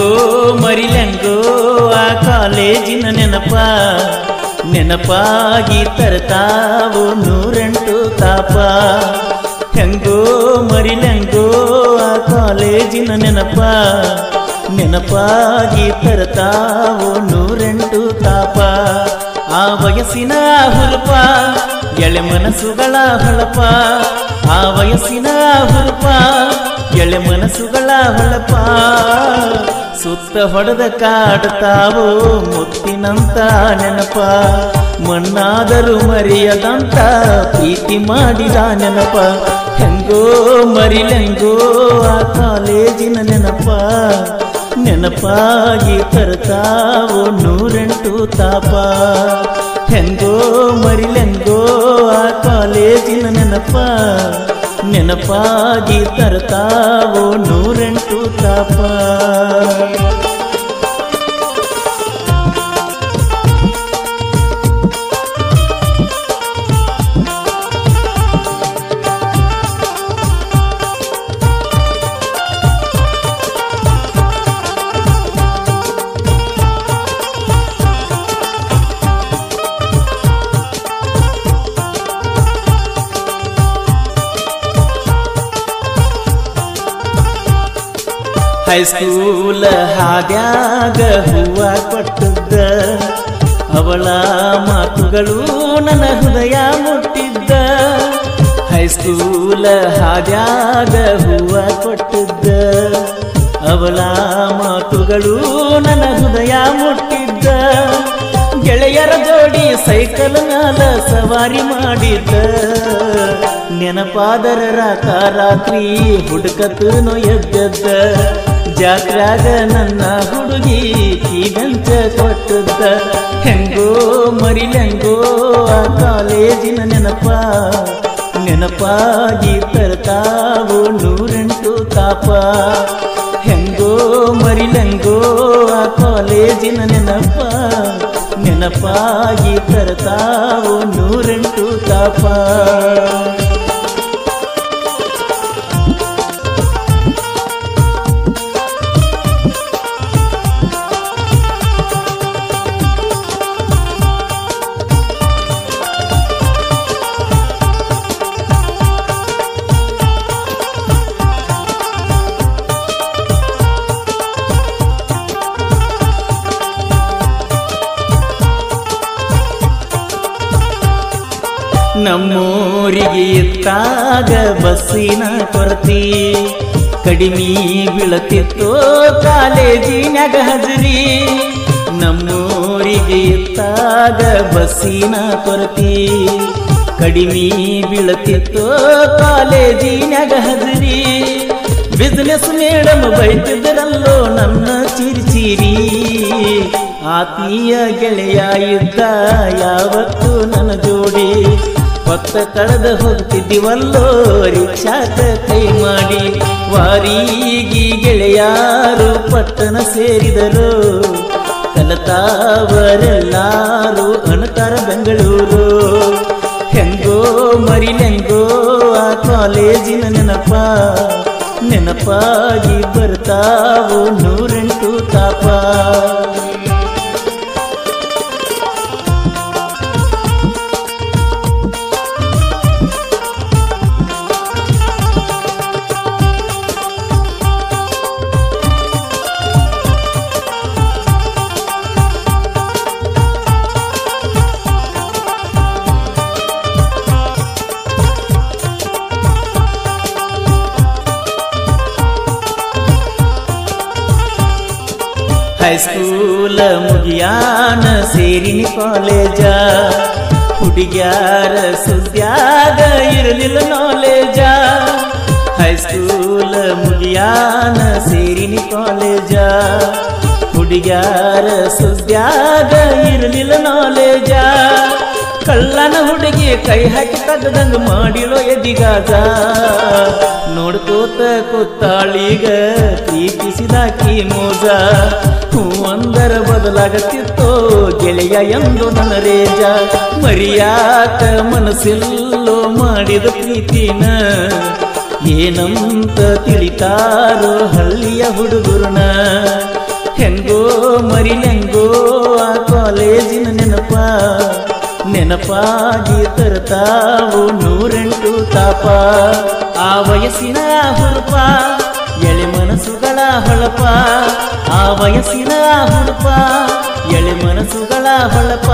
ಹೆಂಗೋ ಮರಿಲಂಗೋ, ಆ ಕಾಲೇಜಿನ ನೆನಪ. ನೆನಪಾಗಿ ತರ್ತಾವು ನೂರೆಂಟು ತಾಪ. ಹೆಂಗೋ, ಮರಿಲಂಗೋ, ಆ ಕಾಲೇಜಿನ ನೆನಪ. ನೆನಪಾಗಿ ತರ್ತಾವು ನೂರೆಂಟು ತಾಪ. ಆ ವಯಸ್ಸಿನ ಹುರುಪ, ಎಳೆ ಮನಸ್ಸುಗಳ ಹೊಳಪ. ಆ ವಯಸ್ಸಿನ ಹುರುಪ, ಎಳೆ ಮನಸ್ಸುಗಳ ಹೊಳಪ. ಸುತ್ತ ಹೊಡೆದ ಕಾಡ್ತಾವೋ ಮುತ್ತಿನಂತ ನೆನಪ. ಮಣ್ಣಾದರೂ ಮರಿಯದಂತ ಪ್ರೀತಿ ಮಾಡಿದ ನೆನಪ. ಹೆಂಗೋ ಮರಿಲೆಂಗೋ ಆ ಕಾಲೇಜಿನ ನೆನಪ. ನೆನಪಾಗಿ ತರ್ತಾವೋ ನೂರೆಂಟು ತಾಪ. ಹೆಂಗೋ ಮರಿಲೆಂಗೋ ಆ ಕಾಲೇಜಿನ ನೆನಪ. ನೆನಪಾಗಿ ತರ್ತಾವೋ ನೂರೆಂಟು ತಾಪ. ಹೈಸ್ಕೂಲ ಹಾದ್ಯಾಗ ಹೂವ ಕೊಟ್ಟದ್ದ. ಅವಳ ಮಾತುಗಳು ನನ್ನ ಹೃದಯ ಮುಟ್ಟಿದ್ದ. ಹೈಸ್ಕೂಲ ಹಾದ್ಯಾಗ ಹೂವ ಕೊಟ್ಟಿದ್ದ. ಅವಳ ಮಾತುಗಳು ನನ್ನ ಹೃದಯ ಮುಟ್ಟಿದ್ದ. ಗೆಳೆಯರ ಜೋಡಿ ಸೈಕಲ್ ಮ್ಯಾಲ ಸವಾರಿ ಮಾಡಿದ್ದ. ನೆನಪಾದರ ರಾತ ರಾತ್ರಿ ಹುಡುಕತನು ಎದ್ದದ್ದ. ಜಾತ್ರಾಗ ನನ್ನ ಹುಡುಗಿ ಈಗಂತ ಕೊಟ್ಟದ್ದ ಹೆಂಗೋ ಮರಿಲೆಂಗೋ ಆ ಕಾಲೇಜಿನ ನೆನಪ. ನೆನಪಾಗಿ ತರ್ತಾವು ನೂರೆಂಟು ತಾಪ. ಹೆಂಗೋ ಮರಿಲೆಂಗೋ ಆ ಕಾಲೇಜಿನ ನೆನಪ. ನೆನಪಾಗಿ ತರ್ತಾವು ನೂರೆಂಟು ತಾಪ. ನಮ್ಮೂರಿಗೆ ಎತ್ತಾಗ ಬಸ್ಸಿನ ಕೊರತಿ. ಕಡಿಮೆ ಬೀಳತಿತ್ತು ಕಾಲೇಜಿನಾಗ ಹಜರಿ. ನಮ್ಮೂರಿಗೆ ಎತ್ತಾಗ ಬಸ್ಸಿನ ಕೊರತಿ. ಕಡಿಮೆ ಬೀಳತಿತ್ತು ಕಾಲೇಜಿನಾಗ ಹಜರಿ. ಬಿಸ್ನೆಸ್ ಮೇಡಮ್ ಬೈತಿದ್ದರಲ್ಲೋ ನನ್ನ ಚಿರಿಚಿರಿ ಚಿರಿ. ಆತ್ಮೀಯ ಗೆಳೆಯ ಇದ್ದ ಯಾವತ್ತು ನನ್ನ ಜೋಡಿ. ಹೊತ್ತ ಕಳೆದ ಹೋಗ್ತಿದ್ದೀವಲ್ಲೋ ರಿಕ್ಷಾಕ ಕೈ ಮಾಡಿ, ವಾರೀಗಿ ಗೆಳೆಯಾರು ಪಟ್ಟಣ ಸೇರಿದರು. ಕಲತಾವರೆಲ್ಲಾರು ಅಣತಾರ ಬೆಂಗಳೂರು. ಹೆಂಗೋ ಮರಿಲೆಂಗೋ ಆ ಕಾಲೇಜಿನ ನೆನಪ. ನೆನಪಾಗಿ ಬರ್ತಾವು ನೂರೆಂಟು ತಾಪ. ಹೈಸ್ಕೂಲ ಮುಗಿಯಾನ ಸೇರಿನಿ ಕಾಲೇಜ. ಹುಡುಗ್ಯಾರ ಸುದ್ಯಾಗ ಇರಲಿಲ್ಲ ನಾಲೇಜ ಹೈಸ್ಕೂಲ ಮುಗಿಯಾನ ಸೇರಿನಿ ಕಾಲೇಜ. ಹುಡುಗ್ಯಾರ ಸುದ್ಯಾಗ ಇರಲಿಲ್ಲ ನಾಲೇಜ ಕಳ್ಳನ ಹುಡುಗಿ ಕೈ ಹಾಕಿ ತಗದಂಗ ಮಾಡಿರೋ ಎದಿಗಾಗ ನೋಡ್ಕೋತ ಕೂತಾಳೀಗ ಪ್ರೀತಿಸಿದಾಕಿ ಮೋಜ ಹೂ ಅಂದರ ಬದಲಾಗತ್ತಿತ್ತೋ ಗೆಳೆಯ ಎಂದು ನನ್ನ ರೇಜ. ಮರಿಯಾಕ ಮನಸ್ಸಿಲ್ಲೋ ಮಾಡಿದ ಪ್ರೀತಿನ. ಏನಂತ ತಿಳಿತಾರೋ ಹಳ್ಳಿಯ ಹುಡುಗರನ ಹೆಂಗೋ ಮರಿಲೆಂಗೋ ನೆನಪಾಗಿ ತರ್ತಾವು ನೂರೆಂಟು ತಾಪ. ಆ ವಯಸ್ಸಿನ ಹುಡುಪ, ಎಳೆ ಮನಸ್ಸುಗಳ ಹೊಳಪ. ಆ ವಯಸ್ಸಿನ ಹುಡುಪ, ಎಳೆ ಮನಸ್ಸುಗಳ ಹೊಳಪ.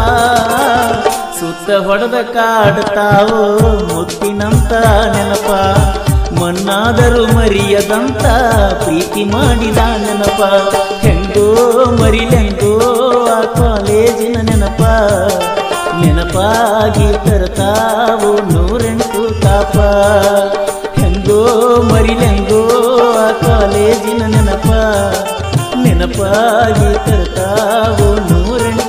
ಸುತ್ತ ಹೊಡೆದ ಕಾಡ್ತಾವು ಮುತ್ತಿನಂತ ನೆನಪ. ಮನ್ನಾದರೂ ಮರಿಯದಂತ ಪ್ರೀತಿ ಮಾಡಿದ ನೆನಪ. ಹೆಂಗೋ ಮರಿಲೆಂಗೋ ಆ ಕಾಲೇಜಿನ ನೆನಪ. ನೆನಪಾಗಿ ತರ್ತಾವು ನೂರೆಂಟು ತಾಪ. ಹೆಂಗೋ ಮರಿಲೆಂಗೋ ಆ ಕಾಲೇಜಿನ ನೆನಪ. ನೆನಪಾಗಿ ತರ್ತಾವು ನೂರೆಂಟು